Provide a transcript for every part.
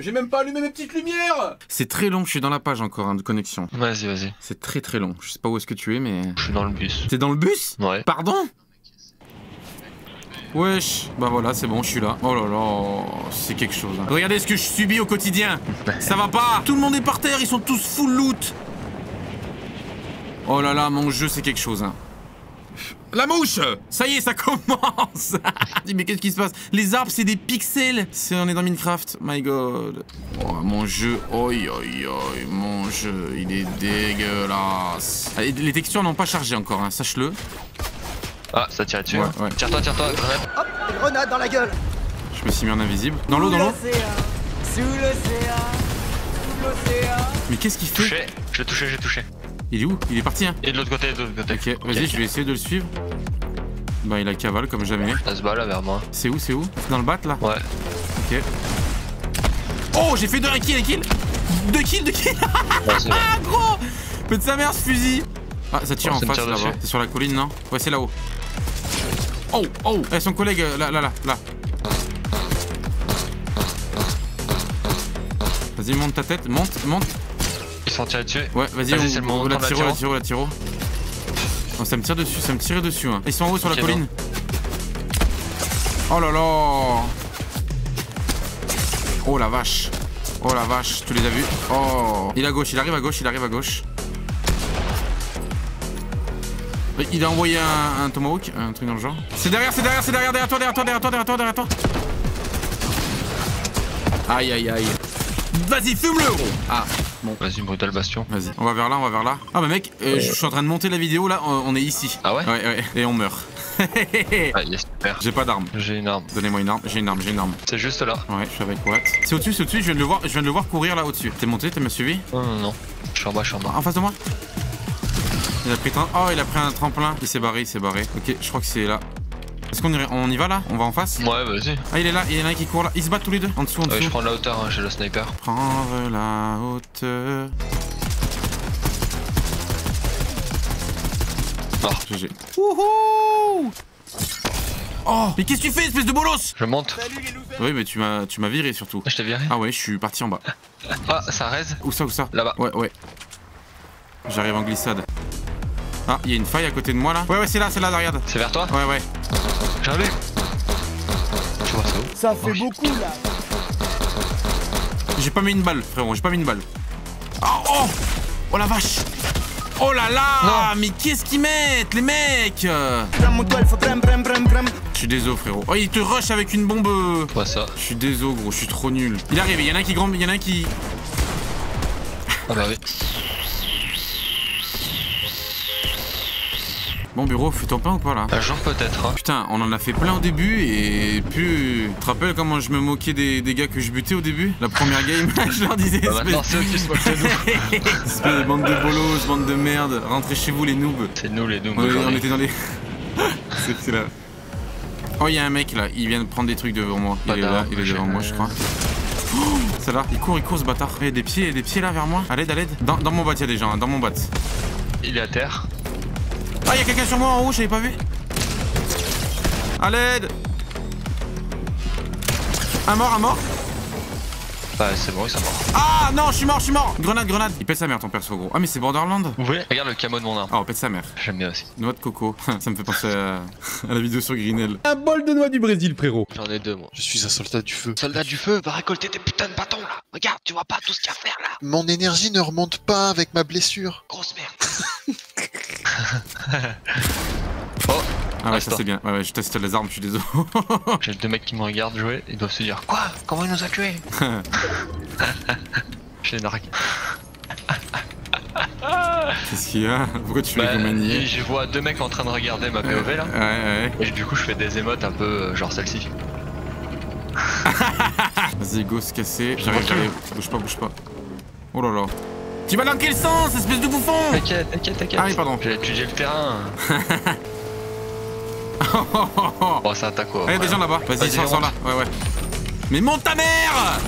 J'ai même pas allumé mes petites lumières C'est très long, je suis dans la page encore hein, de connexion. Vas-y, vas-y. C'est très très long. Je sais pas où est-ce que tu es, mais. Je suis dans le bus. T'es dans le bus? Ouais. Pardon? Wesh, bah voilà, c'est bon, je suis là. Oh là là, c'est quelque chose. hein. Regardez ce que je subis au quotidien. Ça va pas Tout le monde est par terre, ils sont tous full loot. Oh là là, mon jeu, c'est quelque chose. hein. La mouche Ça y est, ça commence Dis, mais qu'est-ce qui se passe? Les arbres, c'est des pixels C'est on est dans Minecraft, my god. Oh, mon jeu, oi oi oi, mon jeu, il est dégueulasse. Allez, les textures n'ont pas chargé encore, hein, sache-le. Ah, ça tire dessus. Ouais, ouais. Tire-toi, tire-toi, grenade. Hop, grenade dans la gueule Je me suis mis en invisible. Dans l'eau, dans l'eau Sous l'océan, sous l'océan. Mais qu'est-ce qu'il fait? Touché. Je l'ai touché, j'ai touché. Il est où? Il est parti, hein? Et de l'autre côté, de l'autre côté. Ok, vas-y, je vais essayer de le suivre. Bah, il a cavale comme jamais. Ça se bat là vers moi. C'est où, c'est où? C'est dans le bat, là? Ouais. Ok. Oh, j'ai fait deux kills, un kill Deux kills, deux kills. Ah, gros Pète sa mère, ce fusil Ah, ça tire Oh, en ça face, là-bas. C'est sur la colline, non? Ouais, c'est là-haut. Oh, oh Eh, son collègue, euh, là, là, là, là. Vas-y, monte ta tête, monte, monte. Ils sont tirés dessus. Ouais, vas-y, Vas-y, on- moment de la tiro, la tiro. la tiro. Oh, ça me tire dessus, ça me tire dessus. Hein. Ils sont en haut sur la colline. Oh là là Oh la vache Oh la vache, tu les as vus Oh Il est à gauche, il arrive à gauche, il arrive à gauche. Il a envoyé un, un tomahawk, un truc dans le genre. C'est derrière, c'est derrière, c'est derrière, derrière toi, derrière toi, derrière toi, derrière toi, derrière toi. Aïe aïe aïe. Vas-y, fume-le gros Ah, bon. Vas-y, brutal bastion. Vas-y, on va vers là, on va vers là. Ah bah mec, euh, je suis en train de monter la vidéo là, on est ici. Ah ouais Ouais, ouais, et on meurt. Ah, yes, super. J'ai pas d'arme. J'ai une arme. Donnez-moi une arme, j'ai une arme, j'ai une arme. C'est juste là. Ouais, je suis avec Watt. C'est au-dessus, c'est au-dessus, je viens de le voir, je viens de le voir courir là au-dessus. T'es monté, t'as me suivi Non, non, non. Je suis en bas, je suis en bas. En face de moi Il a pris un... Oh, il a pris un tremplin. Il s'est barré, il s'est barré. Ok, je crois que c'est là. Est-ce qu'on on y va là On va en face Ouais, vas-y. Ah, il est là, il y en a un qui court là. Ils se battent tous les deux, en dessous, en Ouais, dessous. je prends la hauteur, hein, j'ai le sniper. Prendre la hauteur. Mort. GG. Wouhou Oh Mais qu'est-ce que tu fais, espèce de bolos Je monte. Oui, mais tu m'as tu m'as viré surtout. Ah, Je t'ai viré. Ah ouais, je suis parti en bas. Ah, ça raise. Où ça, où ça Là-bas. Ouais, ouais. J'arrive en glissade. Ah, il y a une faille à côté de moi là Ouais, ouais, c'est là, c'est là, là, regarde. C'est vers toi Ouais, ouais. J'arrive. Tu vois ça où Ça fait Oh, beaucoup là J'ai pas mis une balle, frérot, j'ai pas mis une balle. Oh, oh Oh la vache Oh là là Mais qu'est-ce qu'ils mettent, les mecs Je suis désolé, frérot. Oh, il te rush avec une bombe. Vois ça. Je suis désolé, gros, je suis trop nul. Il arrive, il y en a un qui grand, il y en a un qui. Ah bah oui. Bon, bureau, fais ton pain ou pas là jour peut-être. Hein. Putain, on en a fait plein au début et plus. Tu te rappelles comment je me moquais des, des gars que je butais au début? La première game, je leur disais. Bah, espèce- c'est eux qui se moquent de nous. espèce de bande de bolos, bande de merde. Rentrez chez vous les noobs. C'est nous les Ouais, on était dans les. C'est- là. Oh, il y a un mec là, il vient de prendre des trucs devant moi. Il est là, il est devant moi, je crois. Oh, c'est là, il court, il court ce bâtard. Il y a des pieds, des pieds là vers moi. À l'aide, à l'aide. Dans, dans mon bat, il y a des gens, hein, dans mon bat. Il est à terre. Ah, il y a quelqu'un sur moi en haut, j'avais pas vu. À l'aide. Un mort, un mort. Bah c'est bon, il s'est mort. Ah non, je suis mort, je suis mort. Grenade, grenade. Il pète sa mère ton perso, gros. Ah, mais c'est Borderland. Vous voyez Regarde le camo de mon arme. Oh, pète sa mère. J'aime bien aussi. Noix de coco. Ça me fait penser à, à la vidéo sur Greenell. Un bol de noix du Brésil, frérot. J'en ai deux moi. Je suis un soldat du feu. Soldat du feu, va récolter tes putains de bâtons là. Regarde, tu vois pas tout ce qu'il y a à faire là. Mon énergie ne remonte pas avec ma blessure. Grosse merde. oh, Ah ouais, ça c'est bien. Ouais, ouais, je teste les armes, je suis désolé. j'ai deux mecs qui me regardent jouer. Ils doivent se dire Quoi? Comment il nous a tués? J'ai une arc. Qu'est-ce qu'il y a? Pourquoi tu Bah, les manier je vois deux mecs en train de regarder ma POV là. Ouais, ouais. Et du coup, je fais des émotes un peu euh, genre celle-ci. Vas-y, go, se casser. J'arrive, j'arrive. Bouge pas, bouge pas. Oh là là. Tu vas dans quel sens, espèce de bouffon T'inquiète, t'inquiète, t'inquiète. Ah oui, pardon. J'ai étudié le terrain. Bon, c'est un taco. Il y a des gens là-bas. Vas-y, sors, sors là. Ouais, ouais. Mais monte ta mère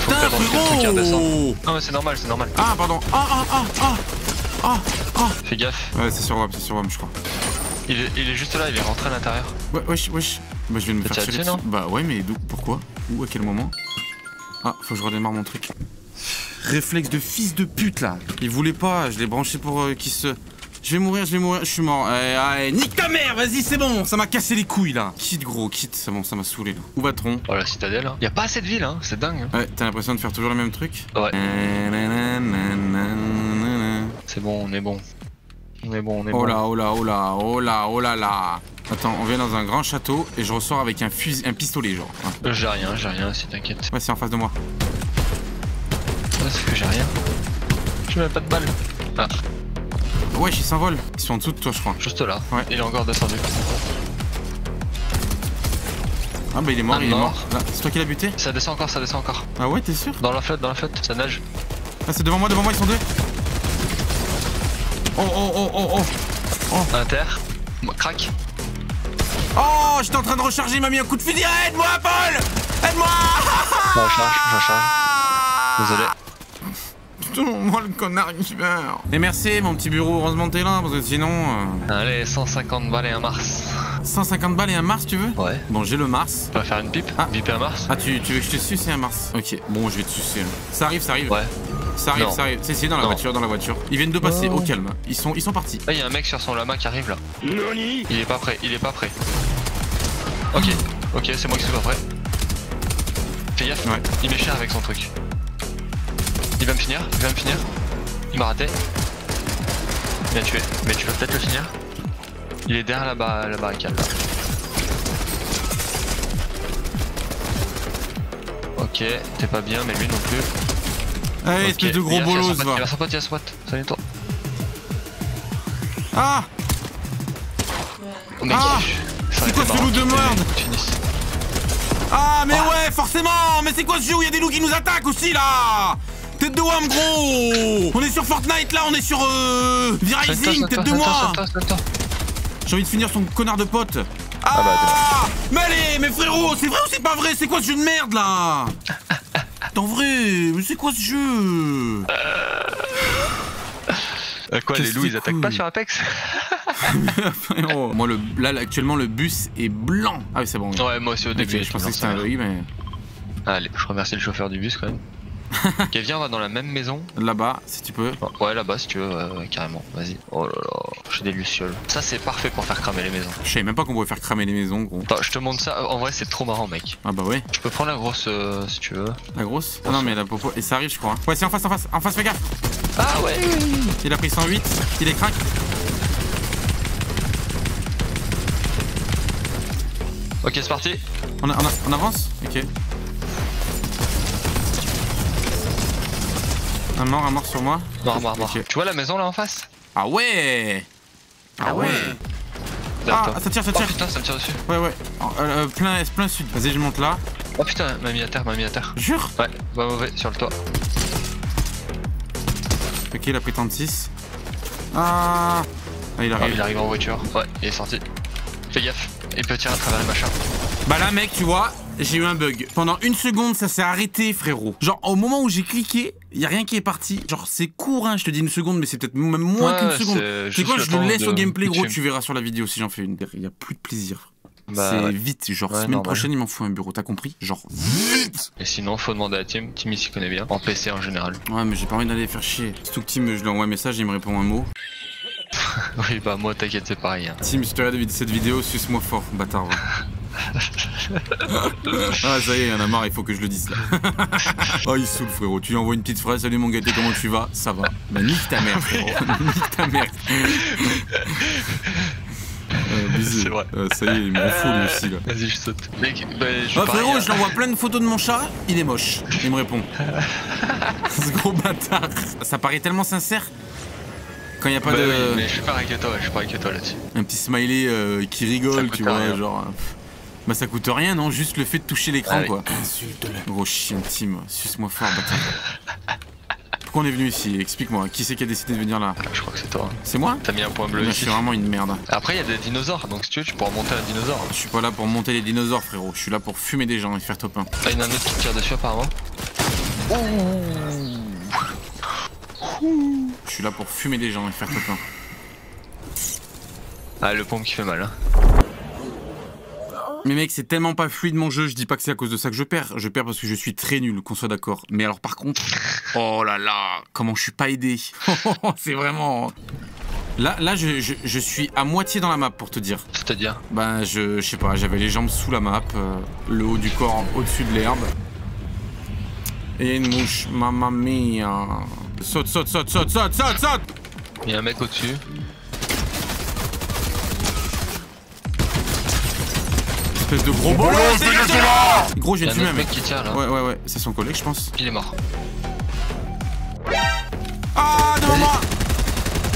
Putain, frérot Non, mais c'est normal, c'est normal. Ah, pardon. Ah, ah, ah, ah Ah, ah Fais gaffe. Ouais, c'est sur WAM, c'est sur WAM, je crois. Il est, il est juste là, il est rentré à l'intérieur. Ouais, wesh, wesh. Bah, je viens de me faire tirer. Bah, ouais, mais d'où Pourquoi? Où À quel moment? Ah, faut que je redémarre mon truc. Réflexe de fils de pute là. Il voulait pas, je l'ai branché pour euh, qu'il se. Je vais mourir, je vais mourir, je suis mort. Allez, allez, nique ta mère, vas-y, c'est bon, ça m'a cassé les couilles là. Quitte gros, quitte, c'est bon, ça m'a saoulé là. Où va-t-on? Oh la citadelle. Hein. Y a pas assez de villes, hein. C'est dingue. Hein. Ouais, t'as l'impression de faire toujours le même truc? Ouais. Nananananana. C'est bon, on est bon. On est bon, on est Oh bon. là, oh là, oh là, oh là, oh là là. Attends, on vient dans un grand château et je ressors avec un fusil, un pistolet genre. Ouais, J'ai rien, j'ai rien, si t'inquiète. Ouais, c'est en face de moi. Ouais, c'est que j'ai rien. J'ai même pas de balles. Ah, Ouais, ils s'envolent. Ils sont en dessous de toi, je crois. juste là. Ouais. Il est encore descendu. Ah bah il est mort, Un il est mort. mort. Là, c'est toi qui l'as buté Ça descend encore, ça descend encore. Ah ouais, t'es sûr Dans la flotte, dans la flotte, ça nage. Ah, c'est devant moi, devant moi, ils sont deux. Oh, oh, oh, oh, oh. Inter. Moi, Crac. Oh, j'étais en train de recharger, il m'a mis un coup de fusil. Aide-moi, Paul Aide-moi Je recharge, je recharge. Désolé. Putain, moi le connard qui meurt. Et merci, mon petit bureau, heureusement t'es là, parce que sinon. euh, Allez, 150 balles et un Mars. 150 balles et un Mars, tu veux? Ouais. Bon, j'ai le Mars. On va faire une pipe? Ah. Piper un Mars? Ah, tu, tu veux que je te suce et un Mars? Ok, bon, je vais te sucer. là. Ça arrive, ça arrive. Ouais. Ça arrive, Non. ça arrive. C'est c'est dans la Non. voiture, dans la voiture. Ils viennent de passer, Oh. au calme. Ils sont, ils sont partis. Là, il y a un mec sur son lama qui arrive là. Il est pas prêt, il est pas prêt. Ok, ok, c'est moi qui suis pas prêt. Fais gaffe, Ouais. il cher avec son truc. Il va me finir, il va me finir. Il m'a raté. Il m'a tué, mais tu peux peut-être le finir. Il est derrière la, ba- la barricade là. Ok, t'es pas bien, mais lui non plus. Allez, Ok, espèce de gros bolos, pote, Il va. son pote, il a son pote. Salut toi. Ah Oh Ah C'est quoi ce loup de merde. Ah, mais ouais, forcément Mais c'est quoi ce jeu où il y a des loups qui nous attaquent aussi, là Tête de Wam, gros On est sur Fortnite, là, on est sur... Euh... V-Rising, tête de moi J'ai envie de finir son connard de pote. Ah, bah, Mais allez, mais frérot, c'est vrai ou c'est pas vrai? C'est quoi ce jeu de merde là? En vrai, mais c'est quoi ce jeu? Euh, quoi, les Qu'est-ce loups ils attaquent pas sur Apex? Frérot, Moi, le, là, actuellement, le bus est blanc. Ah oui, c'est bon. Ouais, moi aussi au début. je pensais que c'était un bug, mais Allez, je remercie le chauffeur du bus quand même. Ok, viens, on va dans la même maison. là-bas, si tu peux. Oh, Ouais, là-bas si tu veux, ouais, ouais, carrément. Vas-y. Oh là là, j'ai des lucioles. Ça, c'est parfait pour faire cramer les maisons. Je savais même pas qu'on pouvait faire cramer les maisons, gros. Attends, je te montre ça. En vrai, c'est trop marrant, mec. Ah bah ouais, Je peux prendre la grosse euh, si tu veux. la grosse. Ah non, mais la popo. Et ça arrive, je crois. Ouais, c'est en face, en face, en face, fais gaffe. Ah ouais Il a pris 108, il est crack. Ok, c'est parti. On, a- on a- on avance? Ok. Un mort, un mort sur moi. Mort, mort. Tu vois la maison là en face? Ah ouais Ah ouais Derrière Ah, ça tire, ça Oh tire putain, ça me tire dessus. Ouais, ouais. Euh, euh, plein est, plein sud. Vas-y, je monte là. Oh putain, m'a mis à terre, m'a mis à terre. Jure? Ouais, va mauvais, sur le toit. Ok, il a pris 36. Ah Ah, il Ah, arrive. il arrive en voiture. Ouais, il est sorti. Fais gaffe, il peut tirer à travers les machins. Bah là, mec, tu vois, j'ai eu un bug. Pendant une seconde, ça s'est arrêté, frérot. Genre, au moment où j'ai cliqué, y a rien qui est parti. Genre, c'est court, hein, je te dis une seconde, mais c'est peut-être même moins Ouais, qu'une seconde. c'est quoi, je le laisse de- au gameplay, gros, tu verras sur la vidéo si j'en fais une. Y a plus de plaisir. Bah, c'est vite, genre, Ouais, semaine prochaine, il m'en faut un bureau, t'as compris? Genre, vite Et sinon, faut demander à Tim. Tim, il s'y connaît bien. En PC en général. Ouais, mais j'ai pas envie d'aller faire chier. Surtout que Tim, je lui envoie un message, il me répond un mot. Oui, bah moi, t'inquiète, c'est pareil. hein. Tim, si tu regardes cette vidéo, suce-moi fort, bâtard. ah, ça y est, il y en a marre, il faut que je le dise là. oh, il saoule, frérot. Tu lui envoies une petite phrase Salut mon gâté, comment tu vas? Ça va. Bah, nique ta mère, frérot. nique ta mère. Euh. C'est vrai. Euh, ça y est, il me rend fou lui aussi là. Vas-y, je saute. Mec, bah, je Ah, frérot, hein. je lui envoie plein de photos de mon chat, il est moche. Il me répond. Ce gros bâtard. Ça paraît tellement sincère quand il n'y a pas Bah de. oui, mais je suis pareil que toi, je suis toi là-dessus. Un petit smiley euh, qui rigole, tu vois, genre. Bah ça coûte rien, non Juste le fait de toucher l'écran, Ah oui. quoi. Insulte-le. Gros chien Tim, suce-moi fort, bâtard. Pourquoi on est venu ici? Explique-moi. Qui c'est qui a décidé de venir là? Je crois que c'est toi. C'est moi? T'as mis un point bleu Moi, Je ici. suis vraiment une merde. Après, il y a des dinosaures, donc si tu veux, tu pourras monter un dinosaure. Je suis pas là pour monter les dinosaures, frérot. Je suis là pour fumer des gens et faire top 1. Ah, il y en a un autre qui tire dessus apparemment. Je suis là pour fumer des gens et faire top 1. Ah, le pompe qui fait mal. Hein. Mais mec, c'est tellement pas fluide mon jeu, je dis pas que c'est à cause de ça que je perds. Je perds parce que je suis très nul, qu'on soit d'accord. Mais alors par contre, oh là là, comment je suis pas aidé. c'est vraiment... Là, là je, je- je suis à moitié dans la map pour te dire. C'est-à-dire? Ben, je, je sais pas, j'avais les jambes sous la map, euh, le haut du corps au-dessus de l'herbe. Et une mouche, mamma mia. Saute, saute, saute, saute, saute, saute, saute Il y a un mec au-dessus. Espèce de gros bolos, dégage de là Gros, je viens a de fumer, mec. qui tire là. Ouais, ouais, ouais, c'est son collègue, je pense. Il est mort. Ah, devant moi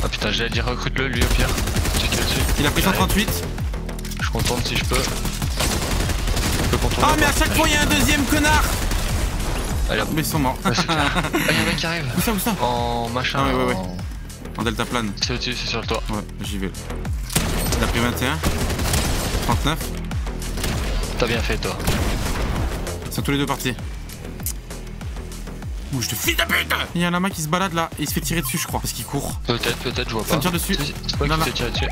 Ah putain, j'allais dire recrute-le lui au pire. Il a pris 138. Je contourne si je peux. Je peux contourner. Ah, mais à chaque fois, il y a un deuxième connard Allez. Mais ils sont morts. Ah, il y a un mec qui arrive. Où ça, où ça En machin. Ah ouais, ouais, ouais. en- En delta plane. C'est au-dessus, c'est sur le toit. Ouais, j'y vais. Il a pris 21. 39. T'as bien fait toi. Ils sont tous les deux partis. Ouh, je te file de pute Il y a un lama qui se balade là, et il se fait tirer dessus, je crois, parce qu'il court. Peut-être, peut-être, je vois Ça pas. me tire dessus. C'est pas s'est tiré dessus.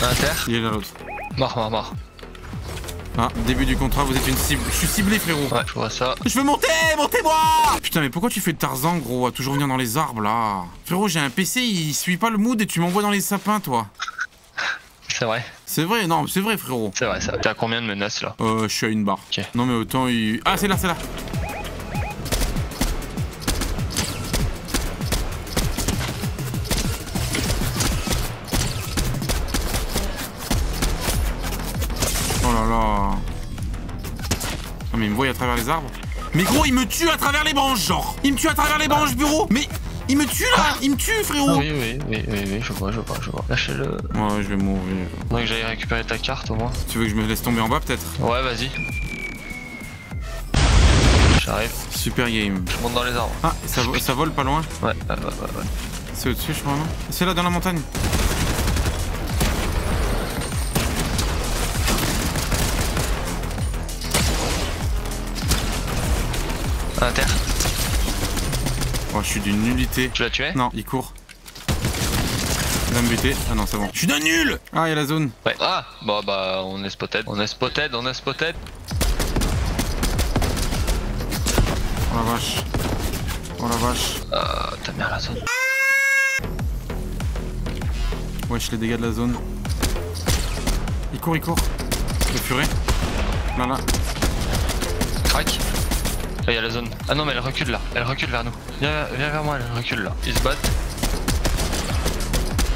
Inter. Il est là l'autre. Mort, mort, mort. Ah, début du contrat, vous êtes une cible. Je suis ciblé, frérot. Ouais, je vois ça. Je veux monter, montez-moi Putain, mais pourquoi tu fais Tarzan, gros, à toujours venir dans les arbres là? Frérot, j'ai un PC, il suit pas le mood et tu m'envoies dans les sapins, toi. C'est vrai, C'est vrai, non, c'est vrai, frérot. c'est vrai, ça. T'as combien de menaces là? Euh, je suis à une barre. Ok. Non, mais autant il. Ah, c'est là, c'est là. Mais il me voit à travers les arbres. Mais gros, il me tue à travers les branches, genre. Il me tue à travers les branches, bureau. Mais il me tue là, il me tue, frérot. Oui, oui, oui, oui, oui, je vois, je vois, je vois. Lâchez-le. Ouais, je vais mourir. Faudrait que j'aille récupérer ta carte au moins. Tu veux que je me laisse tomber en bas, peut-être? Ouais, vas-y. J'arrive, Super game. je monte dans les arbres. Ah, ça, ça vole pas loin? Ouais, ouais, ouais, ouais. ouais. C'est au-dessus, je crois, non? C'est là, dans la montagne. Inter, Oh, je suis d'une nullité. tu l'as tué Non, il court. Il va me buter. Ah non, c'est bon. Je suis d'un nul Ah, il y a la zone. Ouais. Ah Bon bah on est spotted, on est spotted, on est spotted. Oh la vache. Oh la vache. Euh, t'as bien la zone. Wesh, les dégâts de la zone. Il court, il court. Le furet. Là, là. Crac. Là y'a la zone. Ah non mais elle recule là, elle recule vers nous. Viens, viens vers moi, elle recule là. Ils se battent.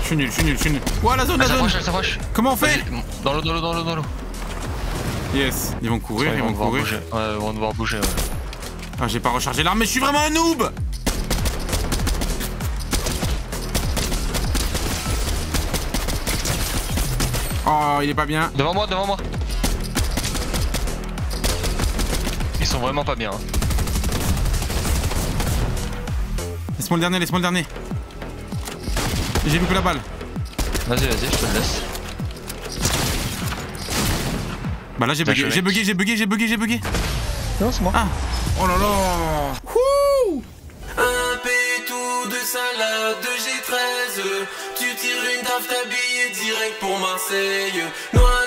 Je suis nul, je suis nul, je suis nul. Ouah, la zone, Elle la zone elle s'approche. Comment on fait Dans l'eau, dans l'eau, dans l'eau, dans l'eau. Yes. Ils vont courir, Ouais, ils vont devoir courir. bouger. Ouais, ils vont devoir bouger, ouais. Ah, j'ai pas rechargé l'arme, mais je suis vraiment un noob Oh, il est pas bien. Devant moi, devant moi. Ils sont vraiment pas bien. hein. Laisse-moi le dernier, laisse-moi le dernier. J'ai loupé la balle. Vas-y, vas-y, je te le laisse. Bah là j'ai bugué, j'ai bugué, j'ai bugué, j'ai bugué, j'ai bugué. Non, c'est moi. Ah Oh là là Wouh Un pétou de salade de G13 Tu tires une taf t'habillé direct pour Marseille Noix